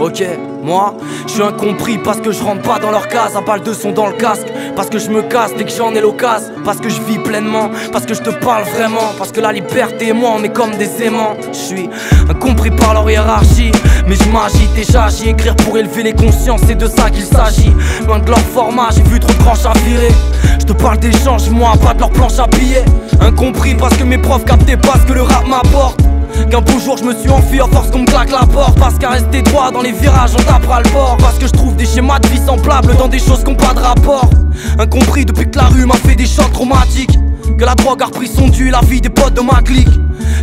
Ok, moi, je suis incompris parce que je rentre pas dans leur case, à balle de son dans le casque, parce que je me casse dès que j'en ai l'occasion, parce que je vis pleinement, parce que je te parle vraiment, parce que la liberté et moi on est comme des aimants. Je suis incompris par leur hiérarchie, mais je m'agite et j'agis, écrire pour élever les consciences, c'est de ça qu'il s'agit. Loin de leur format, j'ai vu trop de tranches à virer. Je te parle d'échanges, moi, pas de leur planche à billets. Incompris parce que mes profs captaient pas ce que le rap m'apporte. Qu'un beau jour je me suis enfui à force qu'on me claque la porte. Parce qu'à rester droit dans les virages on tapera le bord Parce que je trouve des schémas de vie semblables dans des choses qui n'ont pas de rapport. Incompris depuis que la rue m'a fait des chocs traumatiques. Que la drogue a repris son dû la vie des potes de ma clique.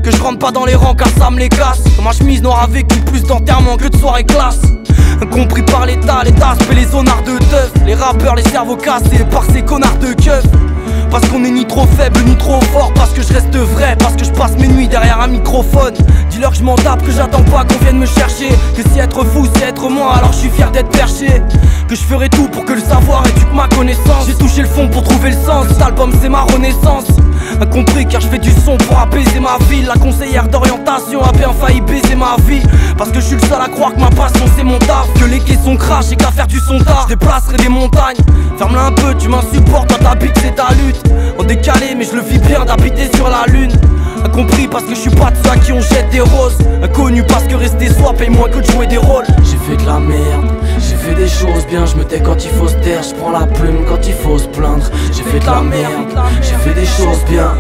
Que je rentre pas dans les rangs car ça me les casse. Ma chemise noire avec plus d'enterrement que de soirée classe. Incompris par l'état, l'état et les zonards de teuf. Les rappeurs, les cerveaux cassés par ces connards de keuf parce qu'on est ni trop faible ni trop fort Parce que je reste vrai, parce que je passe mes nuits derrière un microphone. Dis-leur que je m'en tape, que j'attends pas qu'on vienne me chercher. Que si être fou c'est être moi, alors je suis fier d'être perché. Que je ferai tout pour que le savoir éduque ma connaissance. J'ai touché le fond pour trouver le sens, cet album c'est ma renaissance. Incompris car je fais du son pour apaiser ma ville. La conseillère d'orientation a bien failli baiser ma vie. Parce que je suis le seul à croire que ma passion c'est mon taf. Que les quais sont crash et qu'à faire du son tard Je déplacerai des montagnes. Ferme-la un peu, tu m'insupportes dans ta bite c'est ta lutte En décalé mais je le vis bien d'habiter sur la lune. Incompris parce que je suis pas de ceux qui on jette des roses. Inconnu parce que rester soi paye moins que de jouer des rôles. J'ai fait de la merde, j'ai fait des choses bien. Je me tais quand il faut se taire, je prends la plume quand il faut se plaindre. J'ai fait de la merde, j'ai fait des choses bien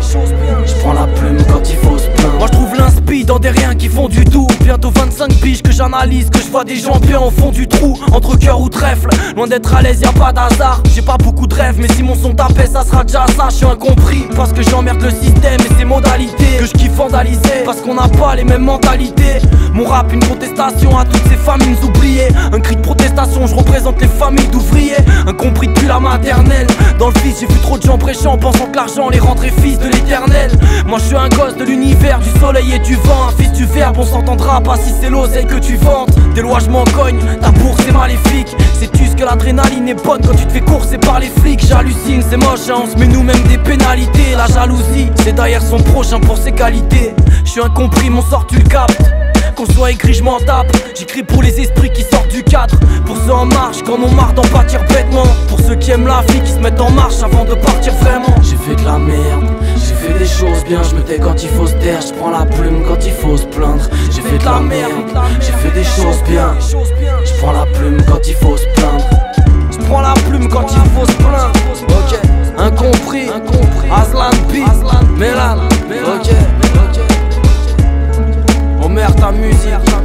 dans des riens qui font du tout. Bientôt 25 piges que j'analyse, que je vois des gens bien au fond du trou Entre cœur ou trèfle, loin d'être à l'aise y a pas d'hasard. J'ai pas beaucoup de rêves mais si mon son tapait ça sera déjà ça Je suis incompris. Parce que j'emmerde le système et ses modalités Que je kiffe vandaliser. Parce qu'on n'a pas les mêmes mentalités. Mon rap une contestation à toutes ces familles oubliées. Un cri de protestation, je représente les familles d'ouvriers. Incompris depuis la maternelle Dans le fils j'ai vu trop de gens prêchant pensant que l'argent les rendrait fils de l'éternel. Moi je suis un gosse de l'univers, du soleil et du vent Un fils du verbe, on s'entendra pas si c'est l'oseille que tu vantes. Des lois je m'en cogne, ta bourse est maléfique. Sais-tu ce que l'adrénaline est bonne quand tu te fais courser par les flics J'hallucine, c'est moche, hein, on se met nous-mêmes des pénalités La jalousie, c'est derrière son prochain pour ses qualités. Je suis incompris, mon sort tu le captes qu'on soit écrit, je m'en tape. J'écris pour les esprits qui sortent du cadre. Pour ceux en marche, quand on marre d'en pâtir bêtement. Pour ceux qui aiment la vie, qui se mettent en marche avant de partir vraiment. J'ai fait de la merde, j'ai fait des choses bien. Je me tais quand il faut se taire, je prends la plume quand il faut se plaindre. J'ai fait de la merde, j'ai fait des choses bien. Je prends la plume quand il faut se plaindre. Je prends la plume quand il faut se plaindre. Ok. musique.